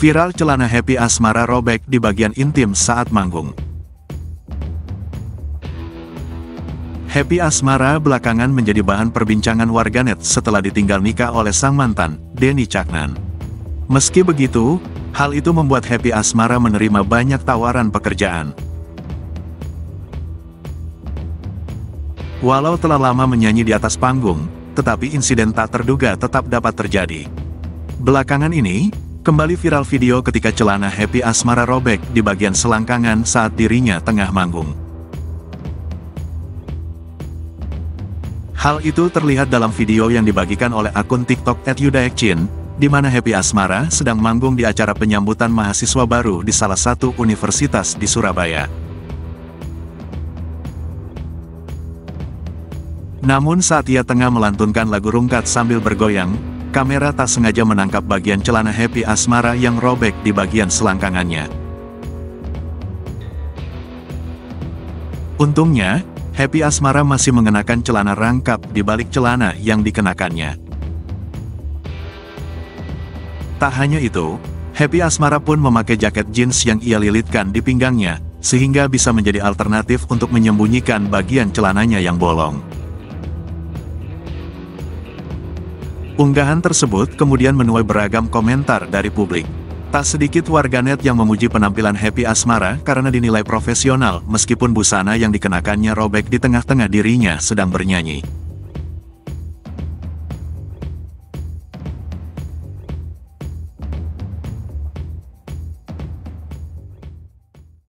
Viral celana Happy Asmara robek di bagian intim saat manggung. Happy Asmara belakangan menjadi bahan perbincangan warganet setelah ditinggal nikah oleh sang mantan, Denny Caknan. Meski begitu, hal itu membuat Happy Asmara menerima banyak tawaran pekerjaan. Walau telah lama menyanyi di atas panggung, tetapi insiden tak terduga tetap dapat terjadi. Belakangan ini, kembali viral video ketika celana Happy Asmara robek di bagian selangkangan saat dirinya tengah manggung. Hal itu terlihat dalam video yang dibagikan oleh akun TikTok @yudaekchin, di mana Happy Asmara sedang manggung di acara penyambutan mahasiswa baru di salah satu universitas di Surabaya. Namun saat ia tengah melantunkan lagu rungkat sambil bergoyang, kamera tak sengaja menangkap bagian celana Happy Asmara yang robek di bagian selangkangannya. Untungnya, Happy Asmara masih mengenakan celana rangkap di balik celana yang dikenakannya. Tak hanya itu, Happy Asmara pun memakai jaket jeans yang ia lilitkan di pinggangnya, sehingga bisa menjadi alternatif untuk menyembunyikan bagian celananya yang bolong. Unggahan tersebut kemudian menuai beragam komentar dari publik. Tak sedikit warganet yang memuji penampilan Happy Asmara karena dinilai profesional meskipun busana yang dikenakannya robek di tengah-tengah dirinya sedang bernyanyi.